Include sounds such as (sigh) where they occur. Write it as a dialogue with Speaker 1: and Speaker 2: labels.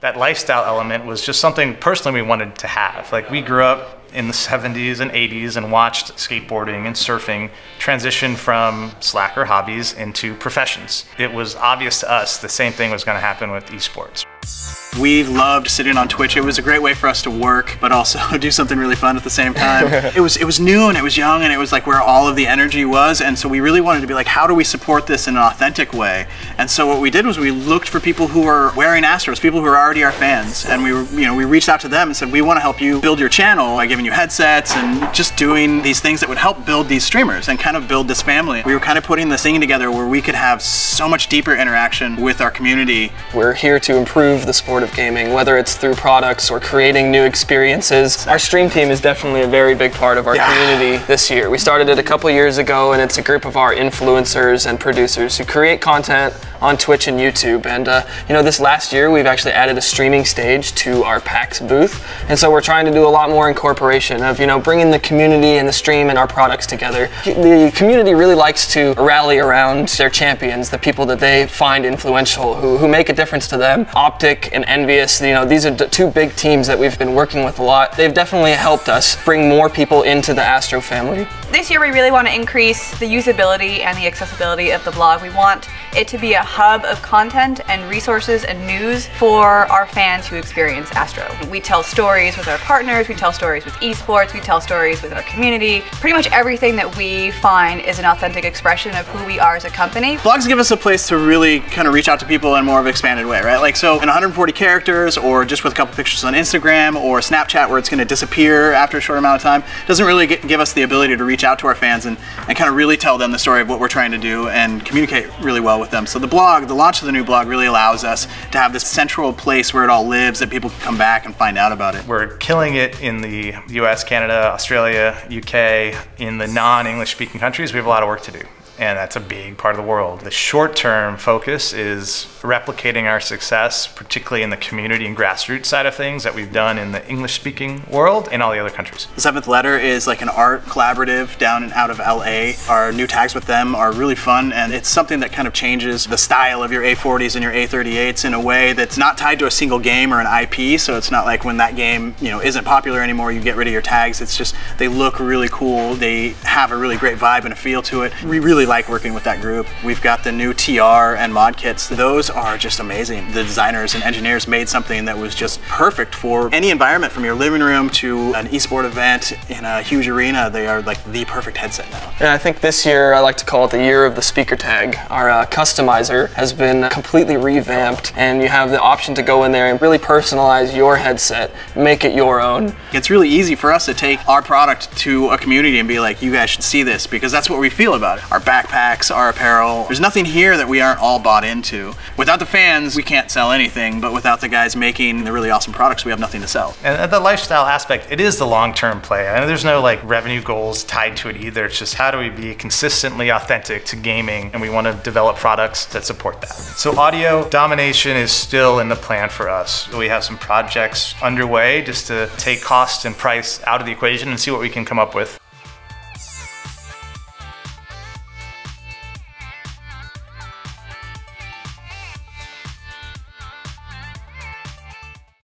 Speaker 1: That lifestyle element was just something personally we wanted to have. Like we grew up in the 70s and 80s and watched skateboarding and surfing transition from slacker hobbies into professions. It was obvious to us the same thing was going to happen with esports.
Speaker 2: We loved sitting on Twitch. It was a great way for us to work, but also (laughs) do something really fun at the same time. (laughs) it was it was new and it was young and it was like where all of the energy was. And so we really wanted to be like, how do we support this in an authentic way? And so what we did was we looked for people who were wearing Astros, people who are already our fans, and we were you know we reached out to them and said we want to help you build your channel by giving you headsets and just doing these things that would help build these streamers and kind of build this family. We were kind of putting this thing together where we could have so much deeper interaction with our community.
Speaker 3: We're here to improve the sport of gaming, whether it's through products or creating new experiences. Our stream team is definitely a very big part of our yeah. community this year. We started it a couple years ago and it's a group of our influencers and producers who create content on Twitch and YouTube. And uh, you know, this last year we've actually added a streaming stage to our PAX booth. And so we're trying to do a lot more incorporation of, you know, bringing the community and the stream and our products together. The community really likes to rally around their champions, the people that they find influential, who, who make a difference to them. Optic and EnVyUs, you know, these are two big teams that we've been working with a lot. They've definitely helped us bring more people into the Astro family.
Speaker 4: This year we really want to increase the usability and the accessibility of the blog. We want it to be a hub of content and resources and news for our fans who experience Astro. We tell stories with our partners, we tell stories with esports, we tell stories with our community. Pretty much everything that we find is an authentic expression of who we are as a company.
Speaker 2: Blogs give us a place to really kind of reach out to people in a more of an expanded way, right? Like so in 140 characters or just with a couple pictures on Instagram or Snapchat where it's going to disappear after a short amount of time doesn't really get, give us the ability to reach out to our fans and, and kind of really tell them the story of what we're trying to do and communicate really well with them. So the blog, the launch of the new blog really allows us to have this central place where it all lives that people can come back and find out about it.
Speaker 1: We're killing it in the US, Canada, Australia, UK, in the non-English speaking countries. We have a lot of work to do and that's a big part of the world. The short term focus is replicating our success, particularly in the community and grassroots side of things that we've done in the English speaking world and all the other countries.
Speaker 2: The Seventh Letter is like an art collaborative down and out of LA. Our new tags with them are really fun and it's something that kind of changes the style of your A40s and your A38s in a way that's not tied to a single game or an IP. So it's not like when that game you know isn't popular anymore, you get rid of your tags. It's just they look really cool. They have a really great vibe and a feel to it. We really like working with that group. We've got the new TR and mod kits. Those are just amazing. The designers and engineers made something that was just perfect for any environment from your living room to an esport event in a huge arena. They are like the perfect headset now.
Speaker 3: Yeah, I think this year I like to call it the year of the speaker tag. Our uh, customizer has been completely revamped and you have the option to go in there and really personalize your headset, make it your own.
Speaker 2: It's really easy for us to take our product to a community and be like, you guys should see this because that's what we feel about it. Our backpacks, our apparel. There's nothing here that we aren't all bought into. Without the fans, we can't sell anything, but without the guys making the really awesome products, we have nothing to sell.
Speaker 1: And the lifestyle aspect, it is the long-term play. I there's no like revenue goals tied to it either. It's just how do we be consistently authentic to gaming and we want to develop products that support that. So audio domination is still in the plan for us. We have some projects underway just to take cost and price out of the equation and see what we can come up with.